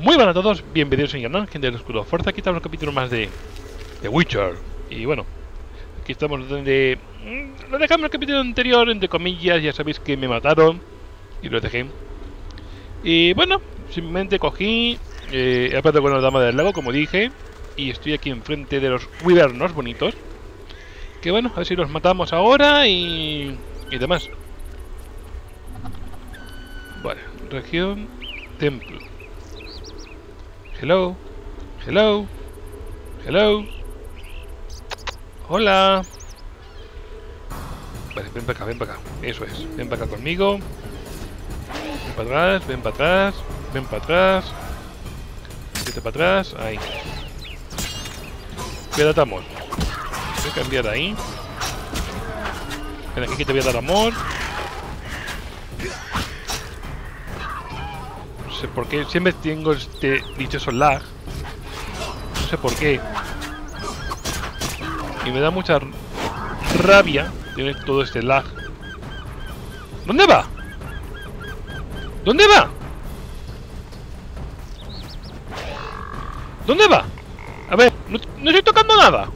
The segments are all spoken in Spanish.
Muy buenas a todos, bienvenidos a mi canal, gente del Escudo Fuerza, aquí estamos un capítulo más de The Witcher. Y bueno, aquí estamos donde... mm, Lo dejamos en el capítulo anterior, entre comillas, ya sabéis que me mataron Y lo dejé. Y bueno, simplemente cogí, eh, he con la dama del lago, como dije Y estoy aquí enfrente de los wyvernos bonitos Que bueno, a ver si los matamos ahora y... y demás. Vale, región, templo Hello. Hello. Hello. Hola. Vale, ven para acá, ven para acá. Eso es. Ven para acá conmigo. Ven para atrás, ven para atrás. Ven para atrás. Vete para atrás. Ahí. Quédate amor. Voy a cambiar ahí. Ven aquí que te voy a dar amor. No sé por qué. Siempre tengo este dichoso lag. No sé por qué. Y me da mucha rabia tener todo este lag. ¿Dónde va? ¿Dónde va? ¿Dónde va? A ver, no, no estoy tocando nada.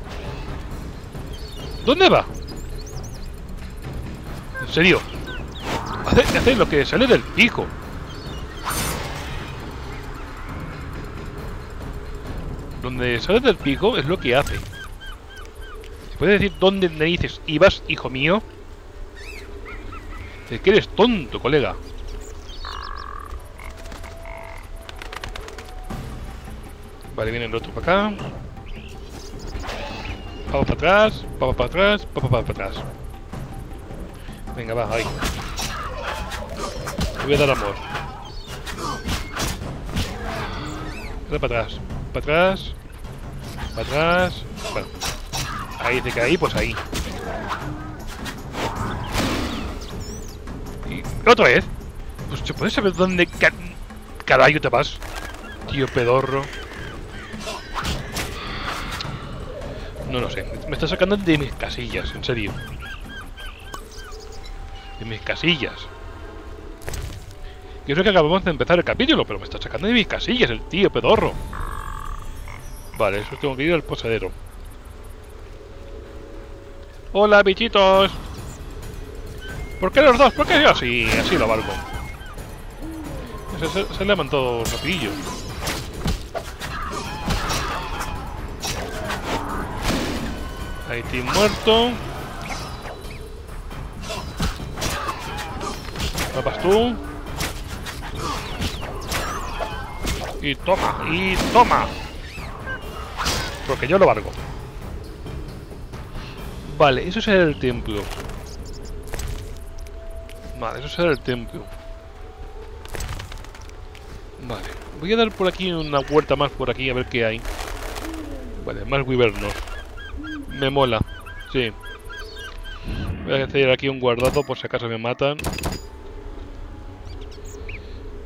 ¿Dónde va? En serio. Hace, hace lo que sale del pico. Donde sale del pico es lo que hace. ¿Se puede decir dónde narices ibas, hijo mío? Es que eres tonto, colega. Vale, viene el otro para acá. Papa para atrás, papa para atrás, papa para atrás. Venga, va, ahí. Te voy a dar amor. Dale para atrás, para atrás, para atrás. Bueno, ahí te caí, pues ahí. Y otra vez. Pues se puede saber dónde ca te vas, tío pedorro. No lo sé, me está sacando de mis casillas, en serio. De mis casillas. Yo sé que acabamos de empezar el capítulo, pero me está sacando de mis casillas el tío pedorro. Vale, eso tengo que ir al posadero. Hola, bichitos. ¿Por qué los dos? ¿Por qué yo así? Así lo valgo. Se, se, se levantó rapidillo. Team muerto. Papas tú. Y toma, y toma. Porque yo lo valgo. Vale, eso será el templo. Vale, eso será el templo. Vale, voy a dar por aquí una vuelta más por aquí a ver qué hay. Vale, más wyvernos. Me mola, sí. Voy a hacer aquí un guardado por si acaso me matan.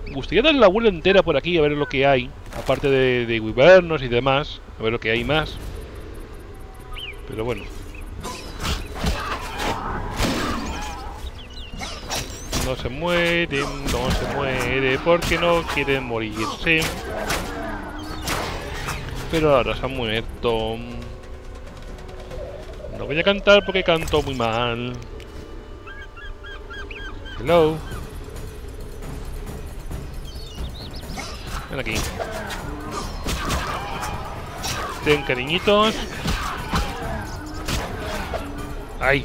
Me gustaría dar la vuelta entera por aquí a ver lo que hay. Aparte de, de wyvernos y demás. A ver lo que hay más. Pero bueno. No se muere, no se muere porque no quiere morirse. Pero ahora se ha muerto. No voy a cantar porque canto muy mal. Hello. Ven aquí. Ten cariñitos. Ay.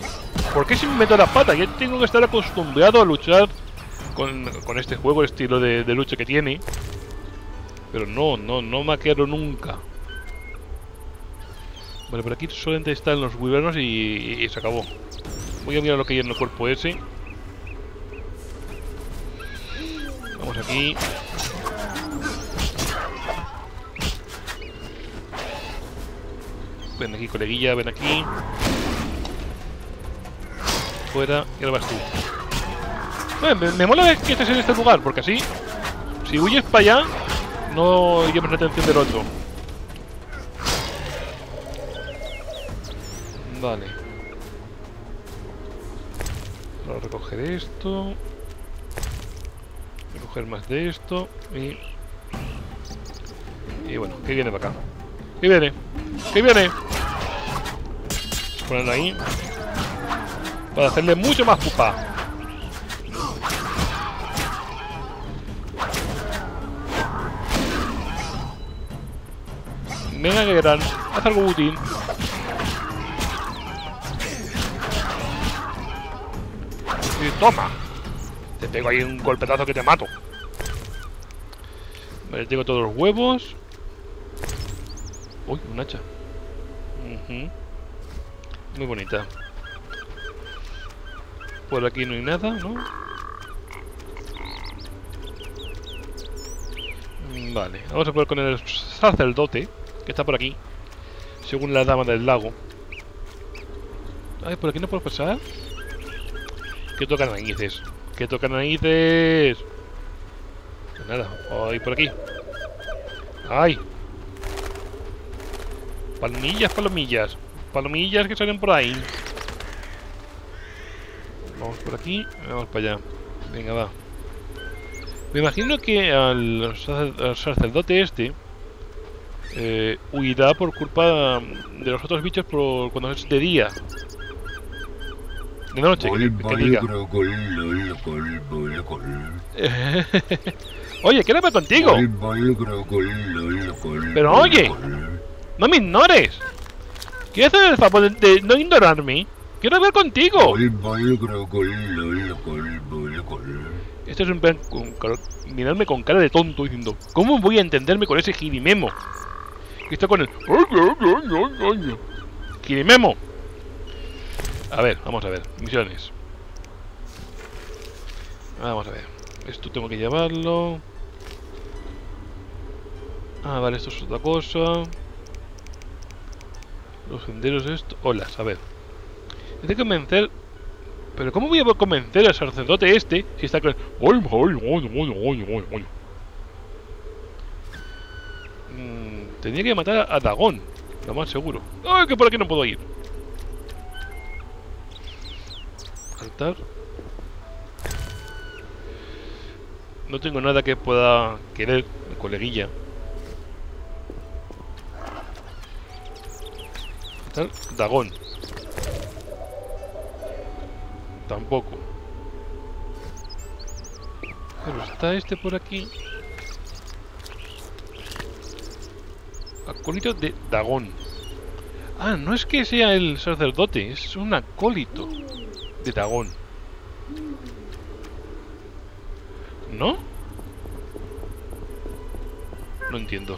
¿Por qué si me meto la pata? Ya tengo que estar acostumbrado a luchar con, con este juego, el estilo de, de lucha que tiene. Pero no, no, no maquero nunca. Vale, por aquí solamente están los wyvernos y, y se acabó. Voy a mirar lo que hay en el cuerpo ese. Vamos aquí. Ven aquí, coleguilla, ven aquí. Fuera, y ahora vas tú. Eh, me, me mola que estés en este lugar, porque así, si huyes para allá, no llamas la atención del otro. Vale. Voy a recoger esto. Recoger más de esto. Y... Y bueno, ¿qué viene para acá? ¿Qué viene? ¿Qué viene? Ponerlo ahí. Para hacerle mucho más pupa. Venga, que gran. Haz algo útil. Toma. Te pego ahí un golpetazo que te mato. Vale, tengo todos los huevos. Uy, un hacha. Ujú. Muy bonita. Por aquí no hay nada, ¿no? Mm, Vale, vamos a poner con el sacerdote, que está por aquí. Según la dama del lago. Ay, por aquí no puedo pasar. Que tocan narices. Que tocan narices. Pues nada, ay, por aquí. ¡Ay! Palomillas, palomillas. Palomillas que salen por ahí. Vamos por aquí, vamos para allá. Venga, va. Me imagino que al, sacer- al sacerdote este eh, huirá por culpa de los otros bichos por cuando es de día. De noche, que, que diga. Oye, ¿qué le pasa contigo? Pero oye. ¡No me ignores! ¿Quieres hacer el favor de, no ignorarme? ¡Quiero hablar contigo! Este es un plan con cara- mirarme con cara de tonto diciendo ¿Cómo voy a entenderme con ese girimemo? Que está con el... ¡Girimemo! A ver, vamos a ver. Misiones. Vamos a ver. Esto tengo que llevarlo. Ah, vale, esto es otra cosa. Los senderos esto... Hola, a ver. Tengo que convencer... Pero ¿cómo voy a convencer al sacerdote este si está con... Mm, Tendría que matar a Dagón, lo más seguro. ¡Ay, que por aquí no puedo ir! Saltar. No tengo nada que pueda querer, coleguilla. Dagón. Tampoco. Pero está este por aquí. Acólito de Dagón. Ah, no es que sea el sacerdote, es un acólito de Dagón. ¿No? No entiendo.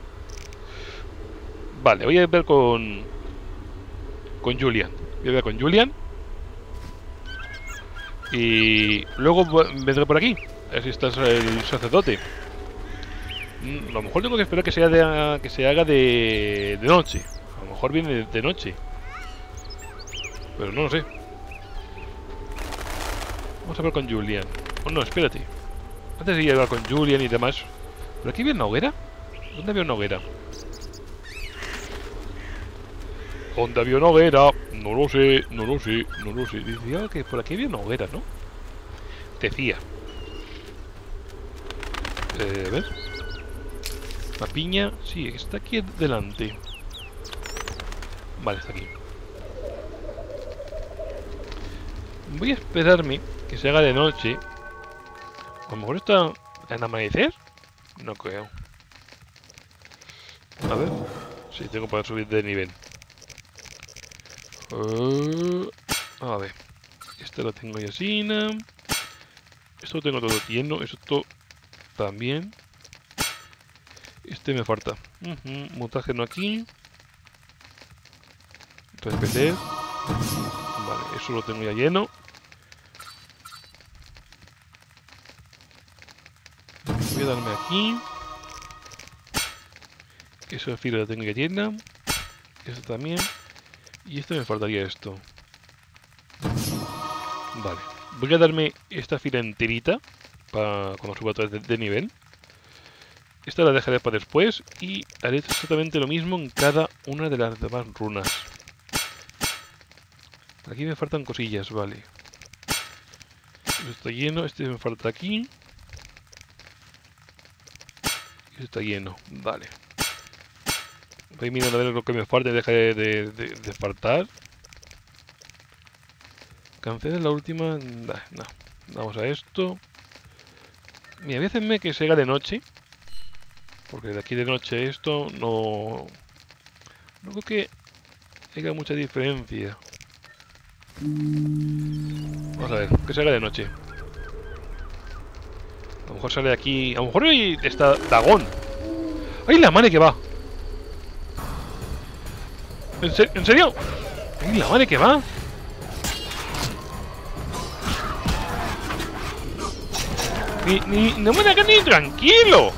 Vale, voy a ver con... Con Julian. Voy a ver con Julian. Y luego vendré por aquí. A ver si está el sacerdote. Mm, A lo mejor tengo que esperar que, sea de, que se haga de, de noche. A lo mejor viene de, noche. Pero no lo sé. Vamos a ver con Julian. Oh, no, espérate. Antes de ir a hablar con Julian y demás. ¿Por aquí había una hoguera? ¿Dónde había una hoguera? ¿Dónde había una hoguera? No lo sé, no lo sé, no lo sé. Decía que por aquí había una hoguera, ¿no? Decía. Eh, a ver. La piña, sí, está aquí delante. Vale, está aquí. Voy a esperarme que se haga de noche. A lo mejor está en amanecer. No creo. A ver. Si tengo para subir de nivel. Eh, a ver. Este lo tengo ya así. Esto lo tengo todo lleno. Esto también. Este me falta. Ujú, Mutágeno aquí. Repetir. Vale, eso lo tengo ya lleno. Voy a darme aquí. Eso es filo de técnica tienda. Esto también. Y esto me faltaría esto. Vale. Voy a darme esta fila enterita para cuando suba otra vez de, nivel. Esta la dejaré para después y haré exactamente lo mismo en cada una de las demás runas. Aquí me faltan cosillas, vale. Esto está lleno, este me falta aquí. Este está lleno, vale. Mirando a ver lo que me falta y deja de, de, de- de faltar. Cancela la última. No. Vamos a esto. Mira, hacerme que se haga de noche. Porque de aquí de noche esto no. No creo que haya mucha diferencia. Vamos a ver, que se haga de noche. A lo mejor sale de aquí. A lo mejor ahí está Dagón. ¡Ay, la madre que va! ¿En, se- ¿En serio? ¡Ay, la madre que va! Ni, ni, no me dejan ni tranquilo.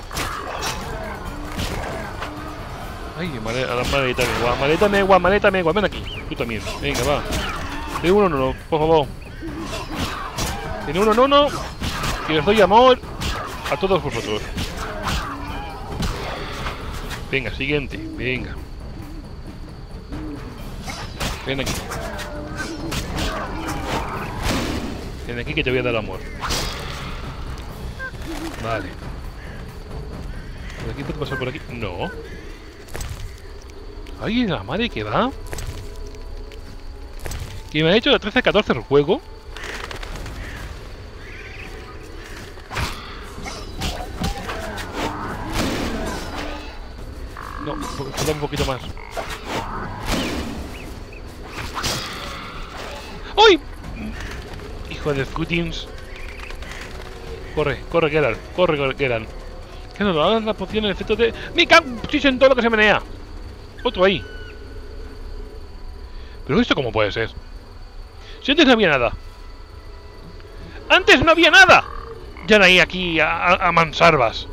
Ay, male- a la maleta megua, maleta megua, maleta ven aquí. Tú también, venga, va. De uno en uno, por favor. De uno en uno. Y les doy amor a todos vosotros. Venga, siguiente, venga. Ven aquí. Ven aquí que te voy a dar amor. Vale. ¿Por aquí puedo pasar por aquí? No. Ay, la madre que va. Que me ha hecho de 13 a 14 el juego. No, falta un poquito más. ¡Uy! Hijo de Scutins. Corre, corre, Geralt. Corre, corre, Geralt. Que nos dan la poción en efecto de... ¡Me cago en todo lo que se menea! Otro ahí. ¿Pero esto cómo puede ser? Si antes no había nada. ¡Antes no había nada! Ya no hay aquí a mansarvas.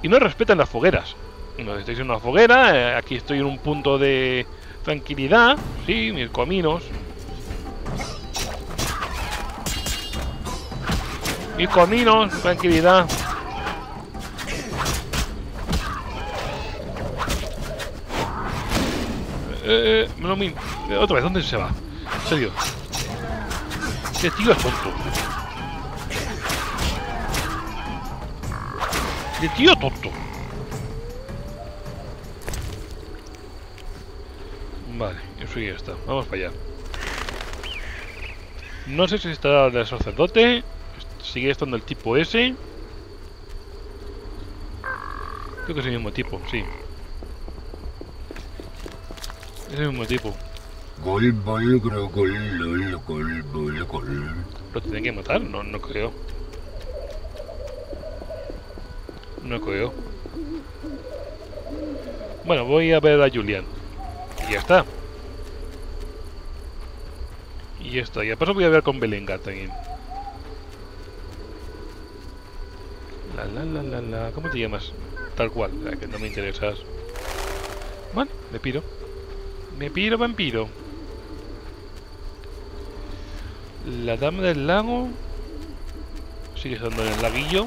Y no respetan las fogueras. No estáis en una foguera, eh, aquí estoy en un punto de tranquilidad. Sí, mis cominos. Mis cominos, tranquilidad. Eh, no me... eh, Otra vez, ¿dónde se va? En serio. Este tío es tonto. De tío tonto. Vale, eso ya está. Vamos para allá. No sé si está el sacerdote. Sigue estando el tipo ese. Creo que es el mismo tipo, sí. Es el mismo tipo. ¿Lo tienen que matar? No, no creo. No creo. Bueno, voy a ver a Julian. Y ya está. Y ya está. Y de paso voy a ver con Belengar también. ¿Cómo te llamas? Tal cual, que no me interesas. Bueno, me piro. Me piro, vampiro. La dama del lago sigue estando en el laguillo.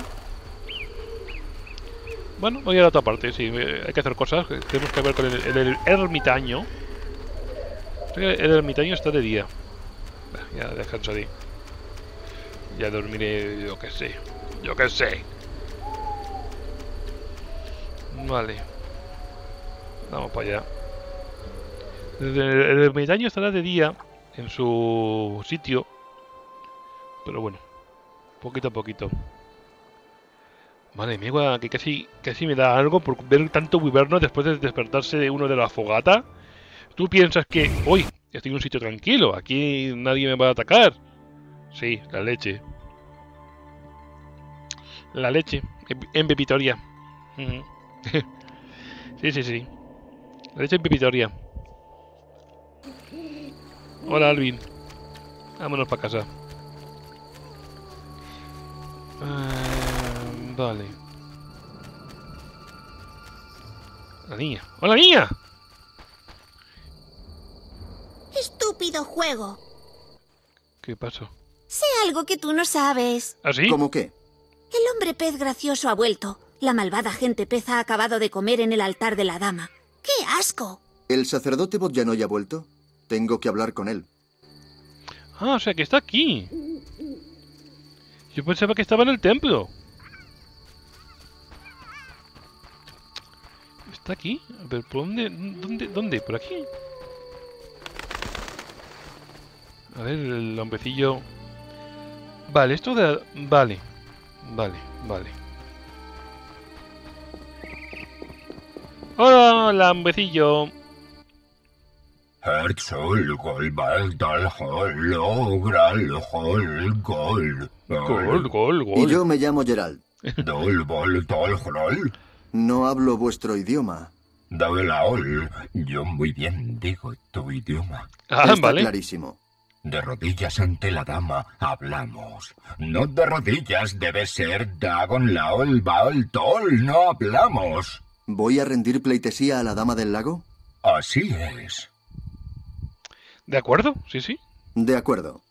Bueno, voy a la otra parte, sí, eh, hay que hacer cosas. Tenemos que ver con el, el- ermitaño. El ermitaño está de día. Ya descanso de Ya dormiré, yo que sé. Yo que sé. Vale. Vamos para allá. El, el estará de día en su sitio. Pero bueno, poquito a poquito. Madre mía, que casi, casi me da algo por ver tanto wiberno después de despertarse de uno de la fogata. Tú piensas que, uy, estoy en un sitio tranquilo, aquí nadie me va a atacar. Sí, la leche. La leche, en, Pepitoria. Ujú. sí, sí, sí. La leche en Pepitoria. Hola, Alvin. Vámonos para casa. Ah, vale. La niña. ¡Hola, niña! Estúpido juego. ¿Qué pasó? Sé algo que tú no sabes. ¿Ah, sí? ¿Cómo qué? El hombre pez gracioso ha vuelto. La malvada gente pez ha acabado de comer en el altar de la dama. ¡Qué asco! ¿El sacerdote Bodjanoy ha vuelto? Tengo que hablar con él. Ah, o sea que está aquí. Yo pensaba que estaba en el templo. ¿Está aquí? A ver, ¿por dónde? ¿Dónde? ¿Dónde? ¿Por aquí? A ver, el hombrecillo... Vale, esto de... Vale. Vale, vale. Hola, hombrecillo. Herzl, Golbal, Dalhol, Ogral, Hol, Gol. Gol, gol, gol. Y yo me llamo Gerald. Dolbol, Dolhrol. No hablo vuestro idioma. Dabelaol. Yo muy bien digo tu idioma. Ah, Está vale. clarísimo. De rodillas ante la dama hablamos. No de rodillas, debe ser Dagon Laol Baal Tol, no hablamos. ¿Voy a rendir pleitesía a la dama del lago? Así es. ¿De acuerdo? Sí, sí. De acuerdo.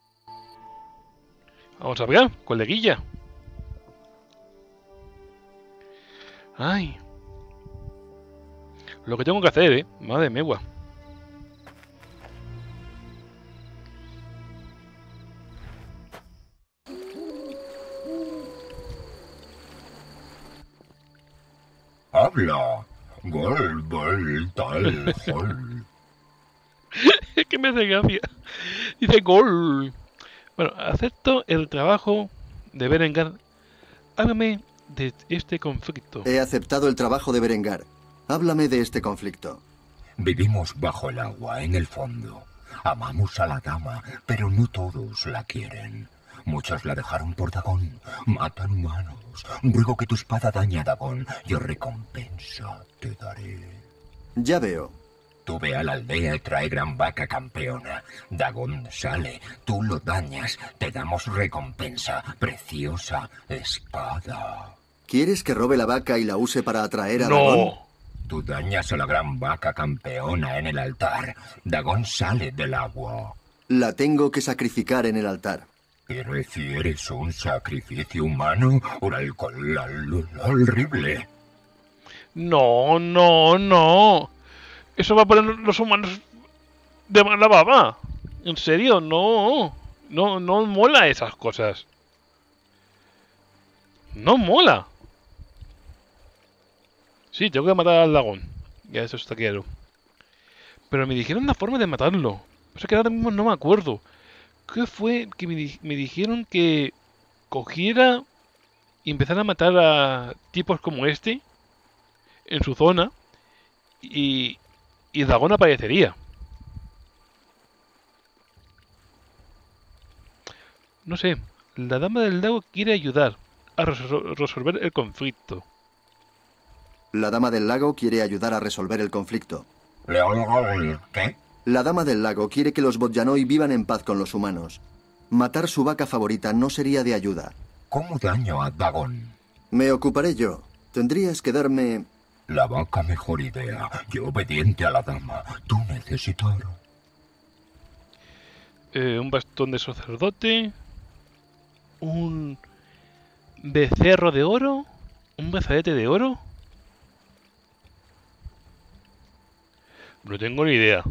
Vamos a ver, coleguilla. Ay. Lo que tengo que hacer, eh. Madre megua. Habla. Es que me hace gracia. Dice gol. Bueno, acepto el trabajo de Berengar. Hágame de este conflicto. He aceptado el trabajo de Berengar. Háblame de este conflicto. Vivimos bajo el agua, en el fondo. Amamos a la dama, pero no todos la quieren. Muchos la dejaron por Dagón. Matan humanos. Ruego que tu espada dañe a Dagón. Yo recompensa te daré. Ya veo. Tú ve a la aldea y trae gran vaca campeona. Dagón sale, tú lo dañas, te damos recompensa. Preciosa espada. ¿Quieres que robe la vaca y la use para atraer a Dagón? No. Tú dañas a la gran vaca campeona en el altar. Dagón sale del agua. La tengo que sacrificar en el altar. ¿Y refieres un sacrificio humano? Un alcohol al- horrible. No, no, no. Eso va a poner los humanos de mala baba. En serio, no. No, no mola esas cosas. No mola. Sí, tengo que matar al dragón. Ya eso está claro. Pero me dijeron la forma de matarlo. O sea que ahora mismo no me acuerdo. ¿Qué fue que me, di- me dijeron que cogiera y empezara a matar a tipos como este en su zona y, y el dragón aparecería. No sé, la dama del lago quiere ayudar a resol- resolver el conflicto. La dama del lago quiere ayudar a resolver el conflicto. ¿Qué? La dama del lago quiere que los Bodjanoi vivan en paz con los humanos. Matar su vaca favorita no sería de ayuda. ¿Cómo daño a Dagón? Me ocuparé yo. Tendrías que darme... La vaca mejor idea. Yo obediente a la dama. Tú necesitar. Eh, un bastón de sacerdote, un becerro de oro, un brazalete de oro. No tengo ni idea.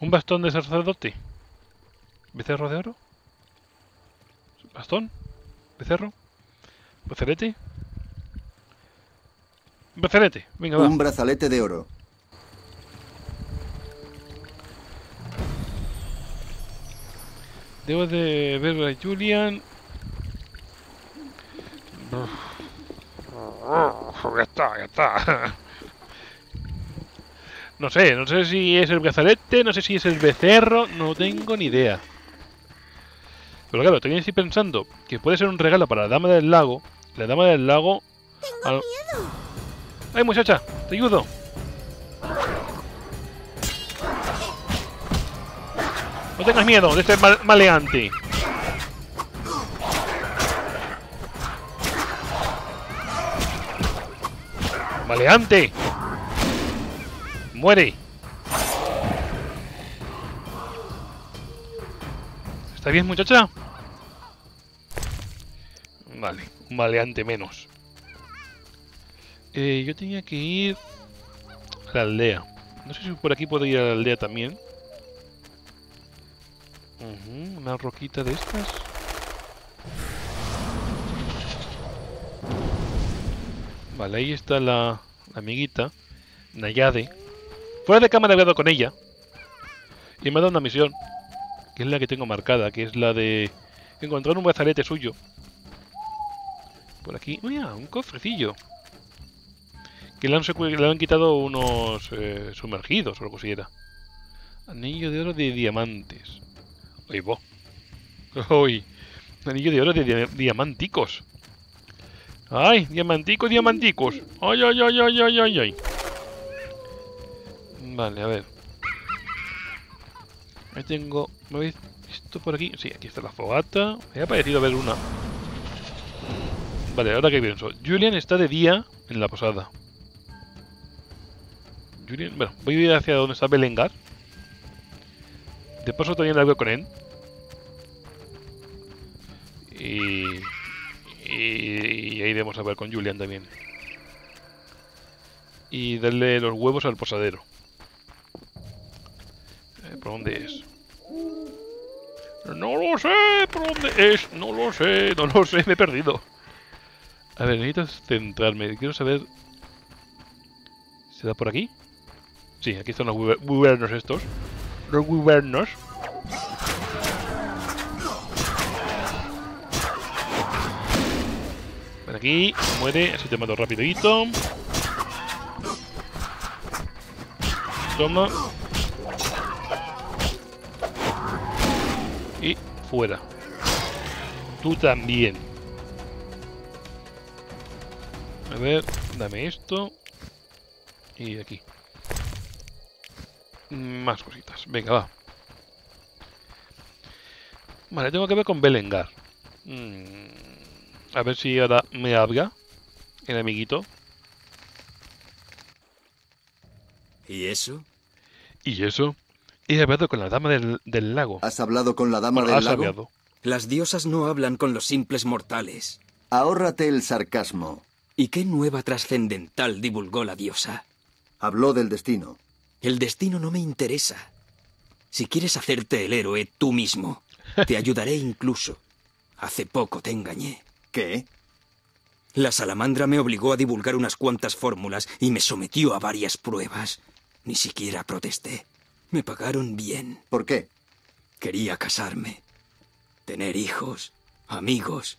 Un bastón de sacerdote. Becerro de oro. Bastón. Becerro. Brazalete. Brazalete. Venga, va. Un brazalete de oro. Debo de ver a Julian. Ya está, ya está. No sé, no sé si es el brazalete, no sé si es el becerro, no tengo ni idea. Pero claro, también estoy pensando que puede ser un regalo para la dama del lago. La dama del lago. Tengo miedo. ¡Ay, muchacha! ¡Te ayudo! No tengas miedo de este mal- maleante. ¡Maleante! ¡Muere! ¿Está bien, muchacha? Vale, un maleante menos. Eh, yo tenía que ir a la aldea. No sé si por aquí puedo ir a la aldea también. Una roquita de estas. Vale, ahí está la amiguita, Nayade. Fuera de cámara he hablado con ella. Y me ha dado una misión. Que es la que tengo marcada, que es la de encontrar un brazalete suyo. Por aquí. Mira, un cofrecillo. Que le han, le han quitado unos eh, sumergidos o algo así era. Anillo de oro de diamantes. Oye, bo. Uy. Anillo de oro de dia- diamanticos. Ay, diamanticos, diamanticos. Ay, ay, ay, ay, ay, ay, ay. Vale, a ver. Ahí tengo... ¿Me habéis visto por aquí? Sí, aquí está la fogata. Me ha parecido ver una. Vale, ahora que pienso. Julian está de día en la posada. Julian... Bueno, voy a ir hacia donde está Belengar. De paso también algo con él. Y... Y, y ahí debemos hablar con Julian también. Y darle los huevos al posadero. ¿Por dónde es? No lo sé, ¿por dónde es? No lo sé, no lo sé, me he perdido. A ver, necesito centrarme. Quiero saber... ¿Será por aquí? Sí, aquí están los guber- gubernos estos. Los gubernos. Ven aquí, muere, así te mato rapidito. Toma. Fuera. Tú también. A ver, dame esto. Y aquí. Más cositas. Venga, va. Vale, tengo que ver con Belengar. Mm, a ver si ahora me habla el amiguito. ¿Y eso? ¿Y eso? He hablado con la dama del, del lago. ¿Has hablado con la dama Bueno, del has lago? hablado. Las diosas no hablan con los simples mortales. Ahórrate el sarcasmo. ¿Y qué nueva trascendental divulgó la diosa? Habló del destino. El destino no me interesa. Si quieres hacerte el héroe tú mismo, te ayudaré incluso. Hace poco te engañé. ¿Qué? La salamandra me obligó a divulgar unas cuantas fórmulas y me sometió a varias pruebas. Ni siquiera protesté. Me pagaron bien. ¿Por qué? Quería casarme, tener hijos, amigos.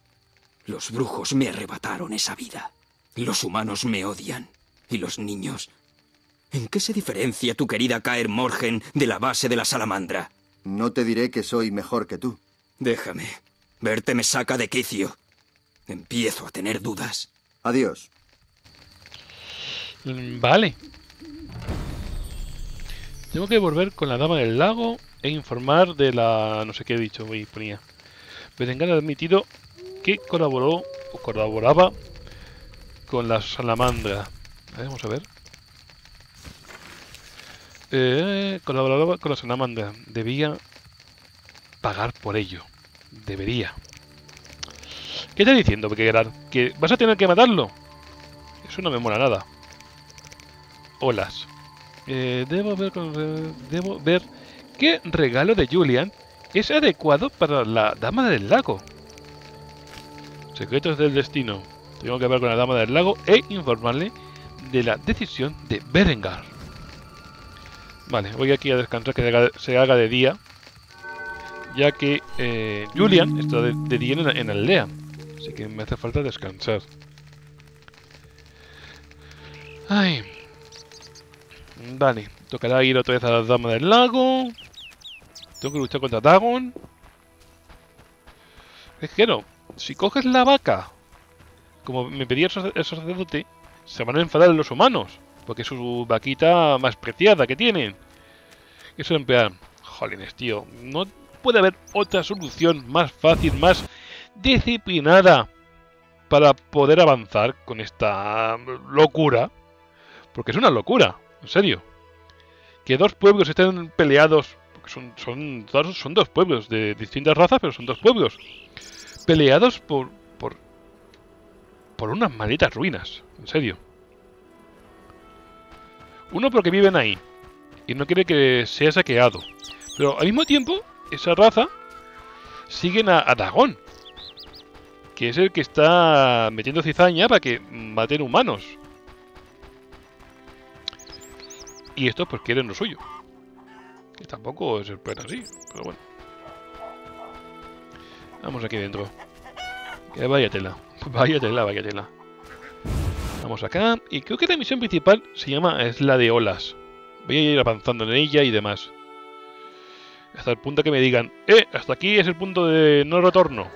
Los brujos me arrebataron esa vida. Los humanos me odian. ¿Y los niños? ¿En qué se diferencia tu querida Caer Morgen de la base de la salamandra? No te diré que soy mejor que tú. Déjame. Verte me saca de quicio. Empiezo a tener dudas. Adiós. Vale. Tengo que volver con la dama del lago e informar de la... no sé qué he dicho, voy ponía. Berengar ha admitido que colaboró o colaboraba con la salamandra. A ver, vamos a ver. Eh, colaboraba con la salamandra. Debía pagar por ello. Debería. ¿Qué está diciendo, Gerard? ¿Que vas a tener que matarlo? Eso no me mola nada. Olas. Eh, debo ver debo ver qué regalo de Julian es adecuado para la dama del lago. Secretos del destino. Tengo que hablar con la dama del lago e informarle de la decisión de Berengar. Vale, voy aquí a descansar que se haga, de día. Ya que eh, Julian está de, día en aldea. Así que me hace falta descansar. Ay. Vale, tocará ir otra vez a la dama del lago. Tengo que luchar contra Dagon. Es que no, si coges la vaca, como me pedía el sacerdote, se van a enfadar los humanos. Porque es su vaquita más preciada que tienen. Eso en plan, jolines, tío, no puede haber otra solución más fácil, más disciplinada para poder avanzar con esta locura. Porque es una locura, en serio. Que dos pueblos estén peleados. Son, son dos pueblos de distintas razas, pero son dos pueblos. Peleados por. por. por unas malditas ruinas. En serio. Uno porque viven ahí. Y no quiere que sea saqueado. Pero al mismo tiempo, esa raza siguen a, a Dagón. Que es el que está metiendo cizaña para que maten humanos. Y estos pues quieren lo suyo. Que tampoco es el plan así, pero bueno. Vamos aquí dentro. Que vaya tela. Vaya tela, vaya tela. Vamos acá. Y creo que la misión principal se llama... Es la de olas. Voy a ir avanzando en ella y demás. Hasta el punto que me digan... Eh, hasta aquí es el punto de no retorno.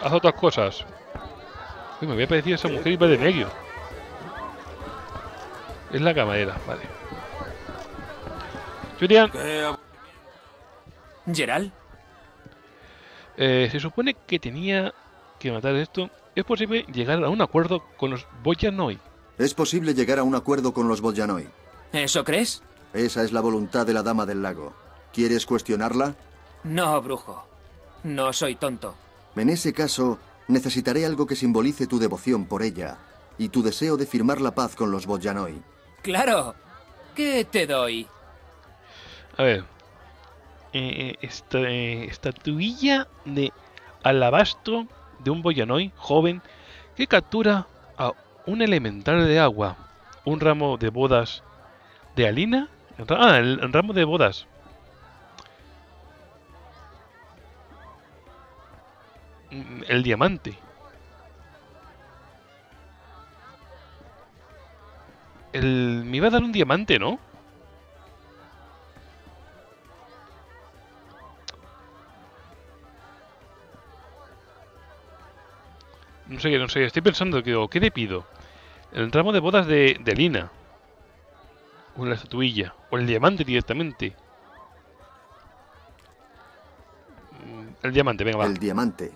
Haz otras cosas. Uy, me voy a parecer esa mujer y va de medio. Es la camarera, vale. Julian, ¿Gerald? eh, se supone que tenía que matar esto. ¿Es posible llegar a un acuerdo con los Boyanoi? Es posible llegar a un acuerdo con los Boljanoi. ¿Eso crees? Esa es la voluntad de la Dama del Lago. ¿Quieres cuestionarla? No, brujo. No soy tonto. En ese caso, necesitaré algo que simbolice tu devoción por ella y tu deseo de firmar la paz con los Boljanoi. Claro. ¿Qué te doy? A ver. Eh, esta, eh, estatuilla de alabastro de un Boyanoi joven que captura a un elemental de agua. Un ramo de bodas de Alina. Ah, el, ramo de bodas. Mm, El diamante. El, me iba a dar un diamante, ¿no? No sé, no sé, estoy pensando que digo, ¿qué le pido? El ramo de bodas de, de Lina. O la estatuilla. O el diamante directamente. Mm, El diamante, venga, va. El diamante.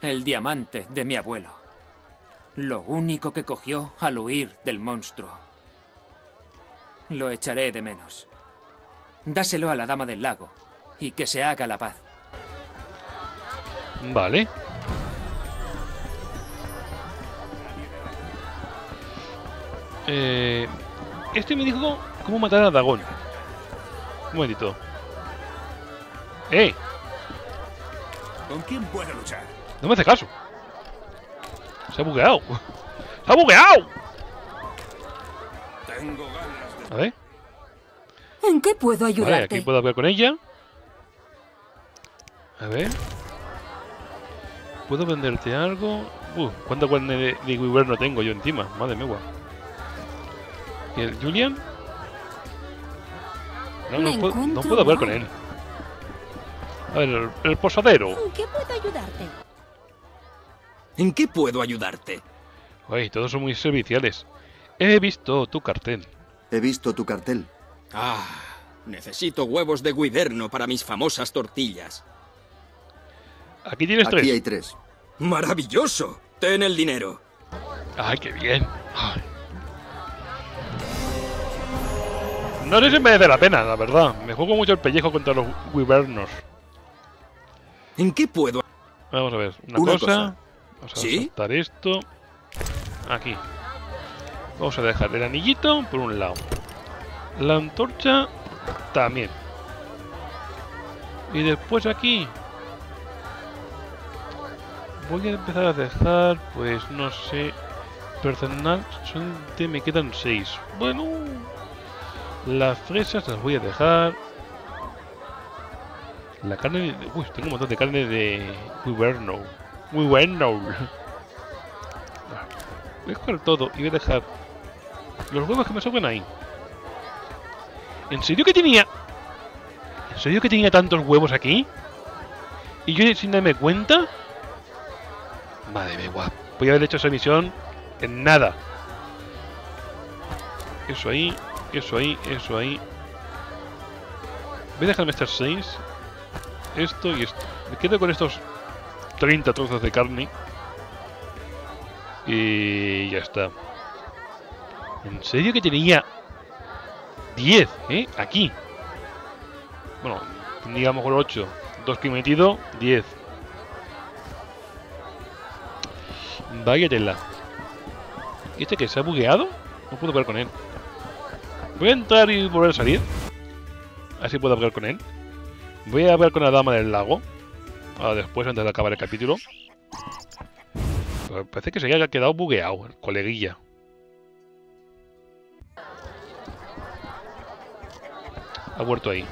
El diamante de mi abuelo. Lo único que cogió al huir del monstruo. Lo echaré de menos. Dáselo a la dama del lago y que se haga la paz. Vale. Eh, este me dijo cómo matar a Dagón. Un momentito. ¡Eh! ¿Con quién puedo luchar? No me hace caso. Se ha bugueado. ¡Se ha bugueado! Tengo ganas de... A ver. ¿En qué puedo Vale, ayudarte? aquí puedo hablar con ella. A ver. ¿Puedo venderte algo? Uh, ¿cuánta carne de, de no tengo yo encima? Madre mía. ¿Y el Julian? No, no, puedo, no puedo hablar con él. A ver, el, el posadero. ¿En qué puedo ayudarte? ¿En qué puedo ayudarte? Uy, todos son muy serviciales. He visto tu cartel. He visto tu cartel. Ah, necesito huevos de guiberno para mis famosas tortillas. Aquí tienes Aquí tres. hay tres. ¡Maravilloso! Ten el dinero. Ay, qué bien. Ay. No sé si merece la pena, la verdad. Me juego mucho el pellejo contra los wyvernos. ¿En qué puedo? Vamos a ver, una, Una cosa. cosa. Vamos a ¿Sí? saltar esto. Aquí. Vamos a dejar el anillito por un lado. La antorcha también. Y después aquí. Voy a empezar a dejar, pues no sé. Personal, son me quedan seis. Bueno, las fresas las voy a dejar. La carne. de- Uy, tengo un montón de carne de Wyverno. Wyverno. Voy a coger todo y voy a dejar los huevos que me sobran ahí. ¿En serio que tenía? ¿En serio que tenía tantos huevos aquí? ¿Y yo sin darme cuenta? Madre mía. Voy a haber hecho esa misión en nada. Eso ahí, eso ahí, eso ahí. Voy a dejarme estas seis. Esto y esto. Me quedo con estos 30 trozos de carne. Y ya está. ¿En serio que tenía 10, eh? Aquí. Bueno, digamos con 8. Dos que he metido, 10. Vaya tela. ¿Y este que se ha bugueado? No puedo hablar con él. Voy a entrar y volver a salir. Así puedo hablar con él. Voy a hablar con la dama del lago. Ahora después, antes de acabar el capítulo. Pero parece que se haya quedado bugueado, el coleguilla. Ha vuelto ahí.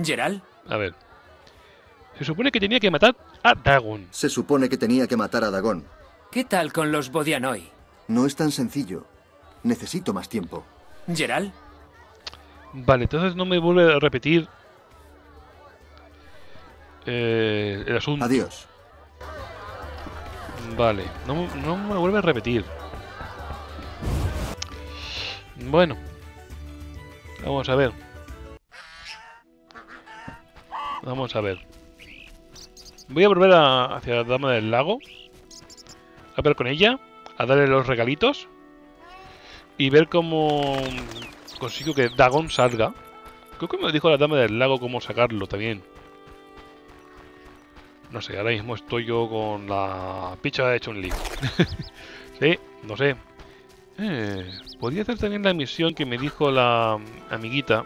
¿Gerald? A ver. Se supone que tenía que matar a Dagon. Se supone que tenía que matar a Dagón. ¿Qué tal con los Bodianoi? No es tan sencillo. Necesito más tiempo. ¿Gerald? Vale, entonces no me vuelve a repetir eh, el asunto. Adiós. Vale, no, no me vuelve a repetir. Bueno. Vamos a ver. Vamos a ver. Voy a volver a- hacia la dama del lago. A ver con ella. A darle los regalitos. Y ver cómo consigo que Dagon salga. Creo que me dijo la dama del lago cómo sacarlo también. No sé, ahora mismo estoy yo con la picha de Chun-Li. sí, no sé. Eh, podría hacer también la misión que me dijo la amiguita.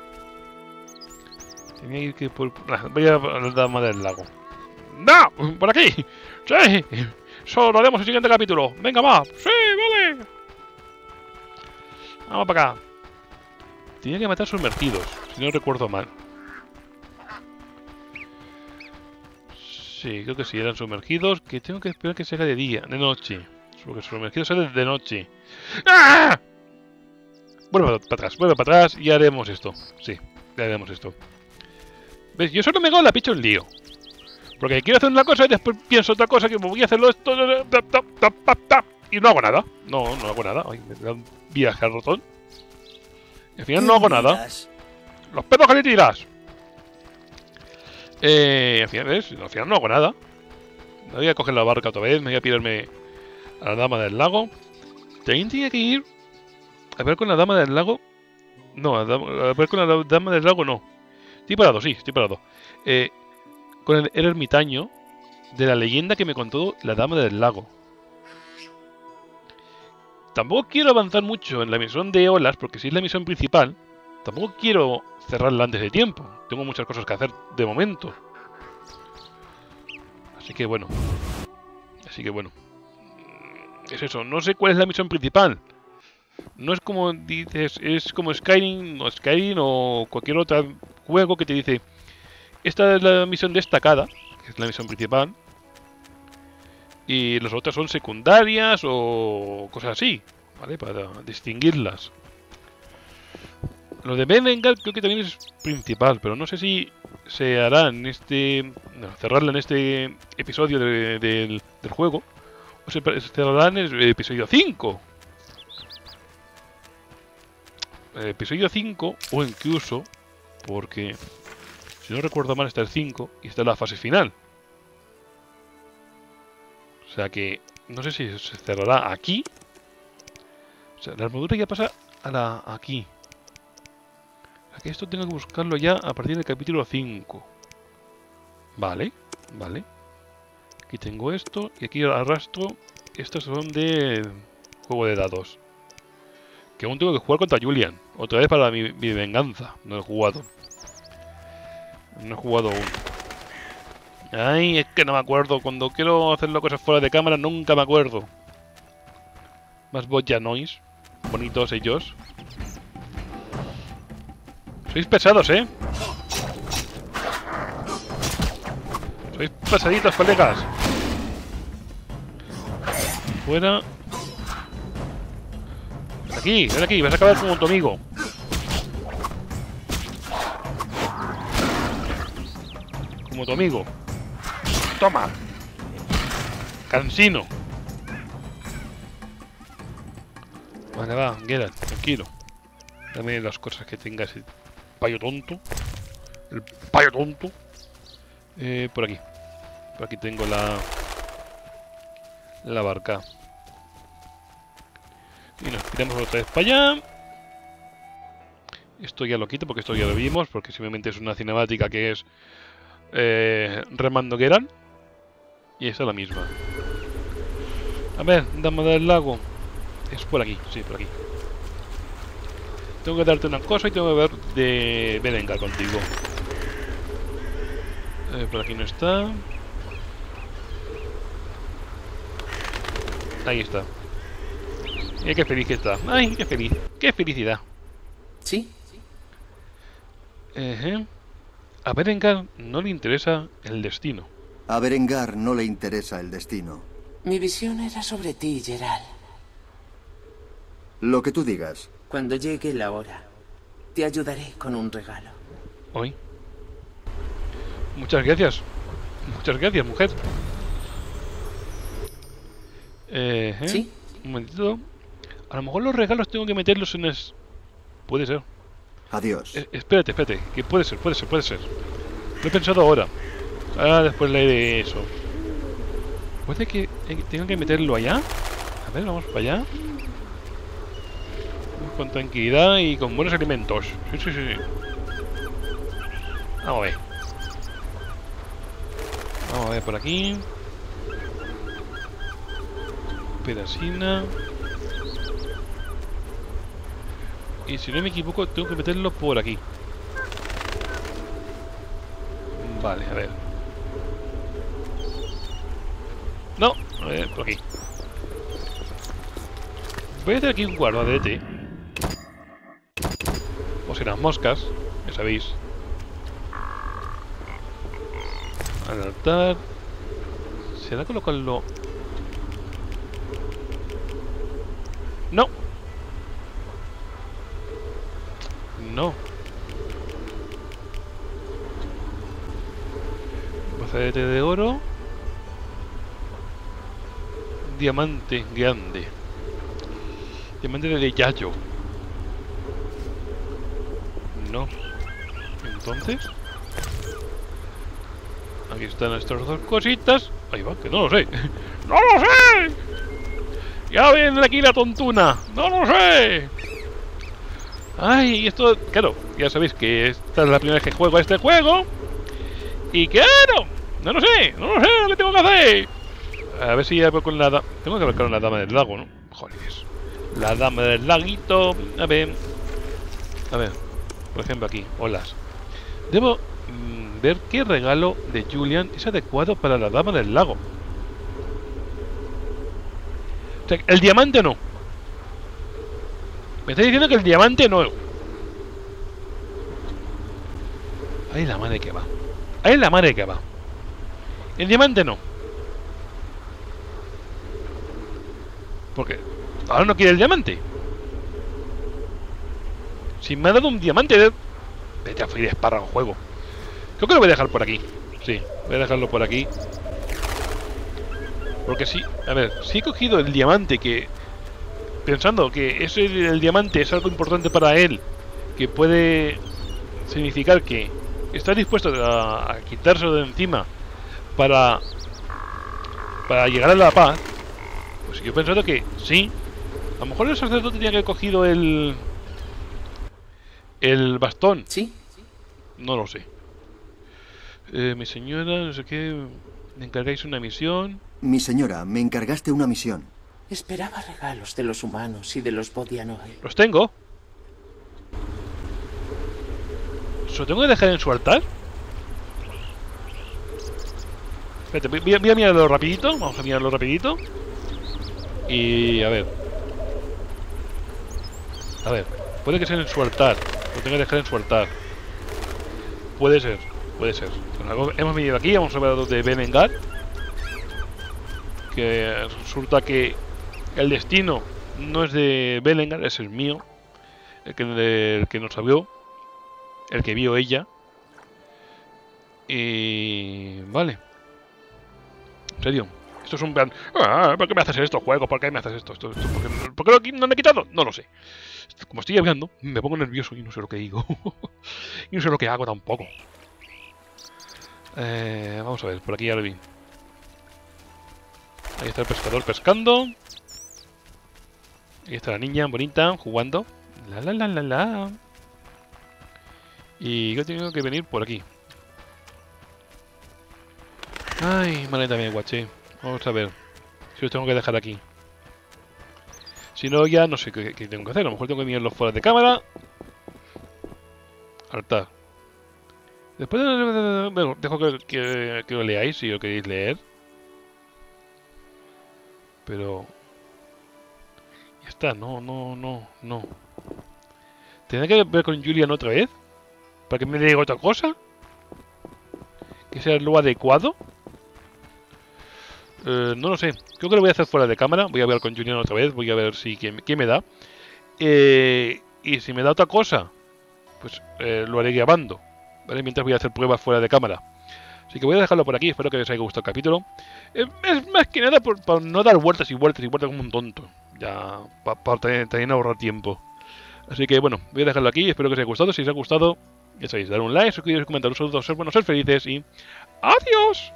Tenía que ir por... ah, Voy a la dama del lago. ¡No! ¡Por aquí! ¡Sí! Eso lo haremos el siguiente capítulo. ¡Venga, más! ¡Sí! Vamos para acá. Tenía que matar sumergidos, si no recuerdo mal. Sí, creo que sí, eran sumergidos. Que tengo que esperar que se haga de día, de noche. Porque sumergidos salen de noche. ¡Ah! Vuelve para atrás, vuelve para atrás y haremos esto. Sí, ya haremos esto. ¿Ves? Yo solo me hago la picha un lío. Porque quiero hacer una cosa y después pienso otra cosa que voy a hacerlo esto. Y no hago nada. No, no hago nada. Ay, me da un viaje al rotón. Y al final no hago nada. Los pedos que le tiras. Eh, al final, ¿ves? Al final no hago nada. Me voy a coger la barca otra vez. Me voy a pirarme a la dama del lago. También tenía que ir a ver con la dama del lago. No, a ver con la dama del lago no. Estoy parado, sí, estoy parado. Eh, con el, el ermitaño de la leyenda que me contó la dama del lago. Tampoco quiero avanzar mucho en la misión de olas, porque si es la misión principal, tampoco quiero cerrarla antes de tiempo. Tengo muchas cosas que hacer de momento. Así que bueno. Así que bueno. Mm, Es eso, no sé cuál es la misión principal. No es como dices, es como Skyrim o Skyrim o cualquier otro juego que te dice, esta es la misión destacada, que es la misión principal, y las otras son secundarias o cosas así, ¿vale? Para distinguirlas. Lo de Berengar creo que también es principal, pero no sé si se hará en este... no, cerrarla en este episodio de- del, del juego, o se se cerrará en el episodio 5. El episodio 5, o incluso, porque si no recuerdo mal está el 5 y está la fase final. O sea que no sé si se cerrará aquí. O sea, la armadura ya pasa a la aquí. O sea que esto tengo que buscarlo ya a partir del capítulo 5. Vale, vale. Aquí tengo esto y aquí arrastro. Estos son de juego de dados. Que aún tengo que jugar contra Julian. Otra vez para mi, mi venganza. No he jugado. No he jugado aún. Ay, es que no me acuerdo. Cuando quiero hacer las cosas fuera de cámara nunca me acuerdo. Más noise Bonitos ellos. Sois pesados, ¿eh? Sois pesaditos, colegas. Fuera. Ven aquí, ven aquí, vas a acabar como tu amigo. Como tu amigo. Toma. Cansino. Vale, va, Geralt, tranquilo. Dame las cosas que tengas el payo tonto. El payo tonto. Eh, por aquí. Por aquí tengo la... La barca. Y nos tiramos otra vez para allá. Esto ya lo quito porque esto ya lo vimos, porque simplemente es una cinemática que es eh, remando Geralt. Y esta es la misma. A ver, dama del lago. Es por aquí, sí, por aquí. Tengo que darte una cosa y tengo que ver de Berengar contigo. Eh, por aquí no está. Ahí está. Mira qué feliz que está. Ay, qué feliz. Qué felicidad. Sí, Ejé. A Berengar no le interesa el destino. A Berengar no le interesa el destino. mi visión era sobre ti, Gerald. Lo que tú digas. Cuando llegue la hora, te ayudaré con un regalo. Hoy. Muchas gracias. Muchas gracias, mujer. Ejé. ¿Sí? Un momentito. A lo mejor los regalos tengo que meterlos en es... Puede ser. Adiós. Eh, espérate, espérate. Que puede ser, puede ser, puede ser. Lo he pensado ahora. Ah, después leeré eso. Puede que eh, tenga que meterlo allá. A ver, vamos para allá. Con tranquilidad y con buenos alimentos. Sí, sí, sí. Vamos a ver. Vamos a ver por aquí. Pedasina. Y si no me equivoco, tengo que meterlo por aquí. Vale, a ver. No, ver, por aquí. Voy a hacer aquí un guardadete. O si las moscas, ya sabéis. Al altar. ¿Será colocarlo? No. No. Brazalete de oro. Diamante grande. Diamante de Yayo. No. Entonces. Aquí están estas dos cositas. Ahí va, que no lo sé. ¡No lo sé! Ya viene aquí la tontuna. ¡No lo sé! Ay, esto, claro, ya sabéis que esta es la primera vez que juego a este juego. Y claro, no lo sé, no lo sé lo que tengo que hacer. A ver si voy con la dama. Tengo que hablar con la dama del lago, ¿no? Joder. La dama del laguito. A ver. A ver. Por ejemplo, aquí. Olas. Debo mm, ver qué regalo de Julian es adecuado para la dama del lago. O sea, el diamante no. Me está diciendo que el diamante no. Ahí la madre que va. Ahí la madre que va. El diamante no. Porque ahora no quiere el diamante. Si me ha dado un diamante de... Vete a freír espárrago juego. Creo que lo voy a dejar por aquí. Sí, voy a dejarlo por aquí. Porque sí, a ver, si he cogido el diamante que... Pensando que ese el diamante es algo importante para él, que puede significar que está dispuesto a, a quitárselo de encima para para llegar a la paz, pues yo he pensado que sí. A lo mejor el sacerdote tenía que haber cogido el el bastón. ¿Sí? No lo sé. Eh, mi señora, no sé qué, me encargáis una misión. Mi señora, me encargaste una misión. Esperaba regalos de los humanos y de los Bodianoe. Los tengo. ¿Se lo tengo que dejar en su altar? Espérate, voy a- voy a mirarlo rapidito. Vamos a mirarlo rapidito. Y a ver. A ver. Puede que sea en su altar. Lo tengo que dejar en su altar. Puede ser. Puede ser. Hemos venido aquí. A ver de Berengar. Que resulta que el destino no es de Belengar, es el mío. El que, el que nos vio. El que vio ella. Y... Vale. En serio. Esto es un plan... "Ah, ¿Por qué me haces esto, juego? ¿Por qué me haces esto? ¿Por qué, por qué no me he quitado? No lo sé. Como estoy hablando, me pongo nervioso y no sé lo que digo. y no sé lo que hago tampoco. Eh, vamos a ver, por aquí ya lo vi. Ahí está el pescador pescando. Ahí está la niña bonita jugando. La la la la la. Y yo tengo que venir por aquí. Ay, maleta me guaché. Vamos a ver. Si los tengo que dejar aquí. Si no, ya no sé qué, tengo que hacer. A lo mejor tengo que mirarlos fuera de cámara. Altar. Después, de- bueno, dejo que lo leáis si lo queréis leer. Pero... Ya está, no, no, no, no. ¿Tendré que ver con Julian otra vez? ¿Para que me diga otra cosa? ¿Que sea lo adecuado? Eh, no lo sé. Creo que lo voy a hacer fuera de cámara. Voy a ver con Julian otra vez. Voy a ver si qué, me da. Eh, y si me da otra cosa, pues eh, lo haré grabando. ¿vale? Mientras voy a hacer pruebas fuera de cámara. Así que voy a dejarlo por aquí. Espero que les haya gustado el capítulo. Eh, es más que nada por, no dar vueltas y vueltas y vueltas como un tonto. Ya, para también ahorrar tiempo. Así que bueno, voy a dejarlo aquí. Espero que os haya gustado. Si os ha gustado, ya sabéis, dar un like, suscribiros, comentar un saludo, ser buenos, ser felices y... ¡Adiós!